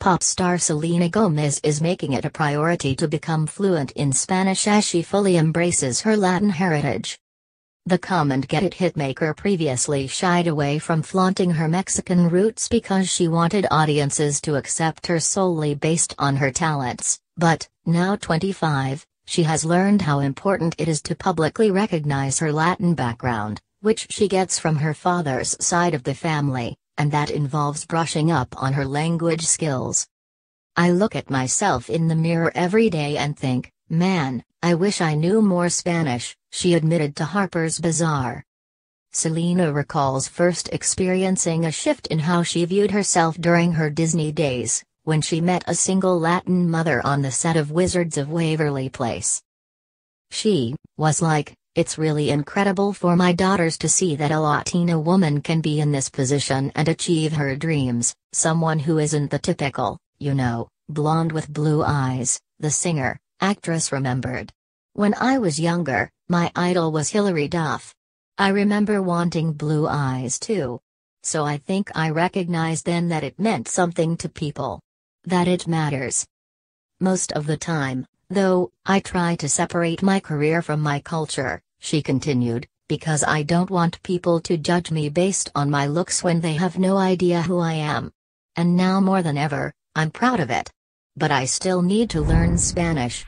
Pop star Selena Gomez is making it a priority to become fluent in Spanish as she fully embraces her Latin heritage. The Come and Get It hitmaker previously shied away from flaunting her Mexican roots because she wanted audiences to accept her solely based on her talents, but, now 25, she has learned how important it is to publicly recognize her Latin background, which she gets from her father's side of the family, and that involves brushing up on her language skills. I look at myself in the mirror every day and think, man, I wish I knew more Spanish, she admitted to Harper's Bazaar. Selena recalls first experiencing a shift in how she viewed herself during her Disney days, when she met a single Latin mother on the set of Wizards of Waverly Place. She was like, it's really incredible for my daughters to see that a Latina woman can be in this position and achieve her dreams, someone who isn't the typical, you know, blonde with blue eyes, the singer, actress remembered. When I was younger, my idol was Hilary Duff. I remember wanting blue eyes too. So I think I recognized then that it meant something to people. That it matters. Most of the time, though, I try to separate my career from my culture, she continued, because I don't want people to judge me based on my looks when they have no idea who I am. And now more than ever, I'm proud of it. But I still need to learn Spanish,